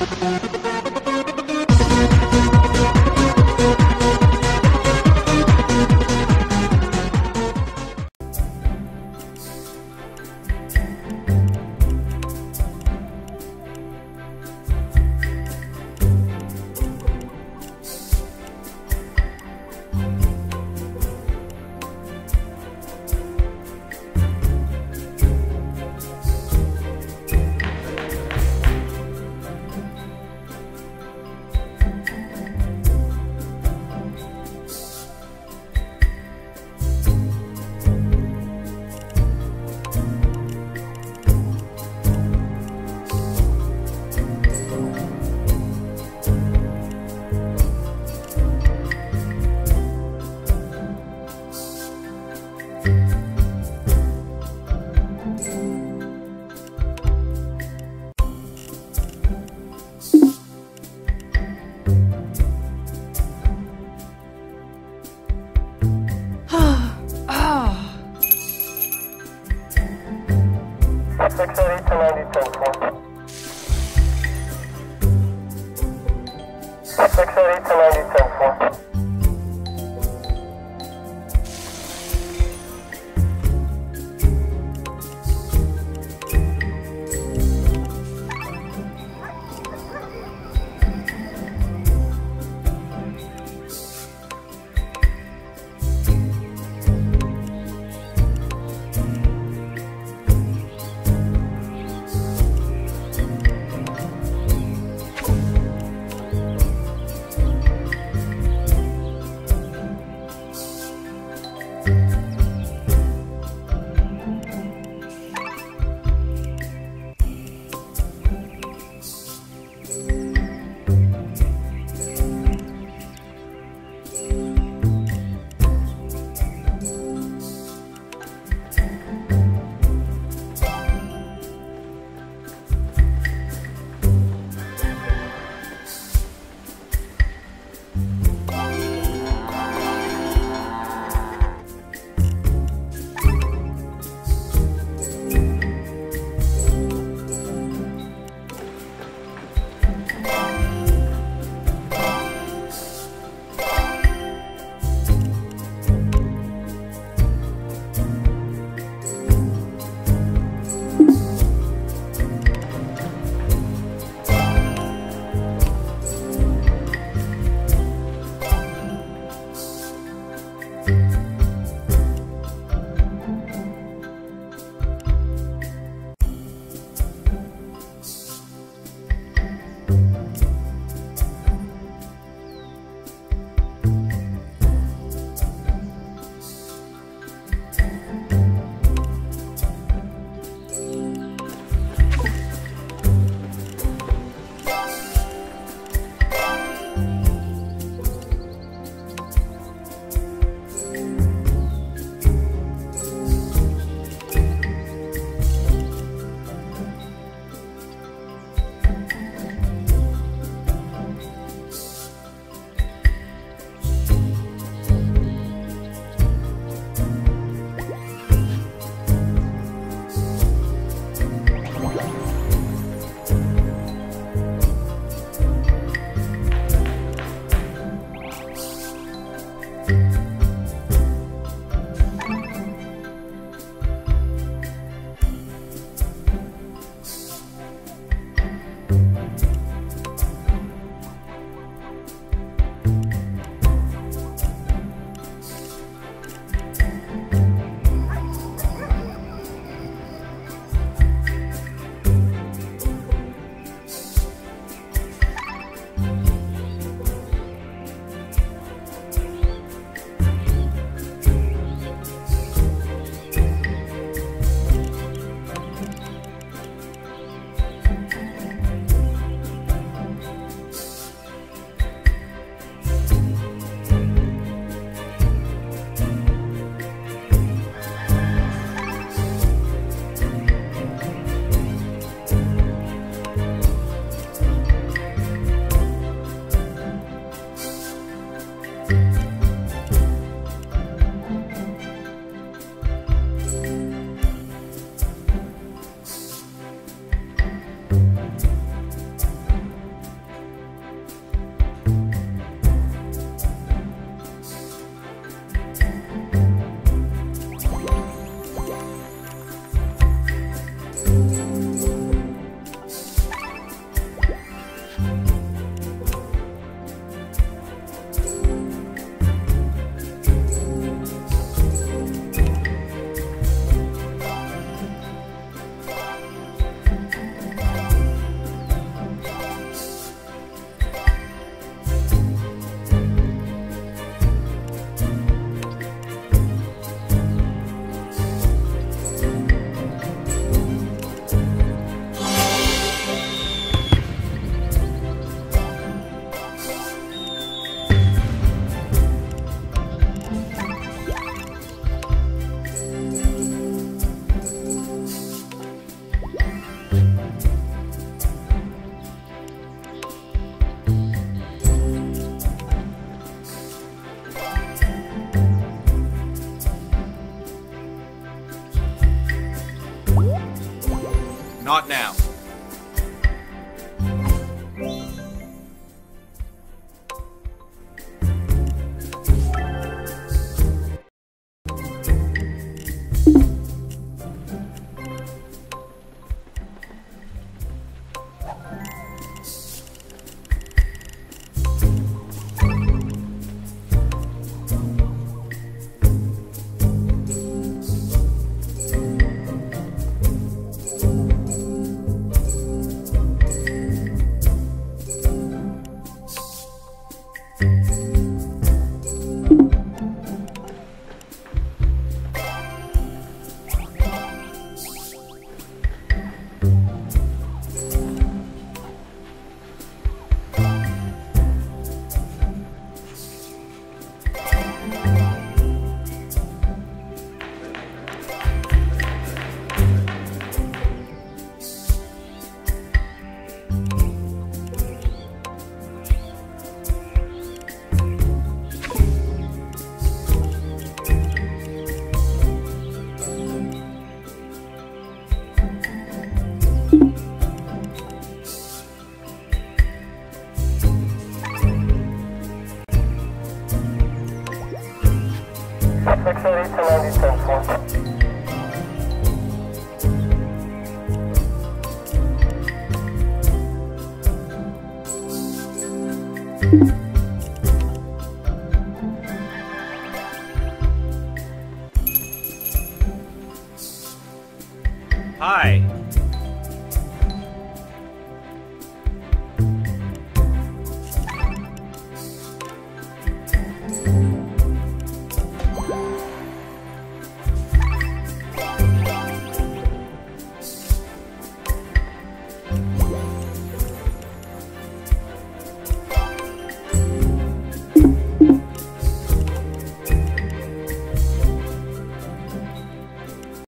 Música 680 Not now. Hi,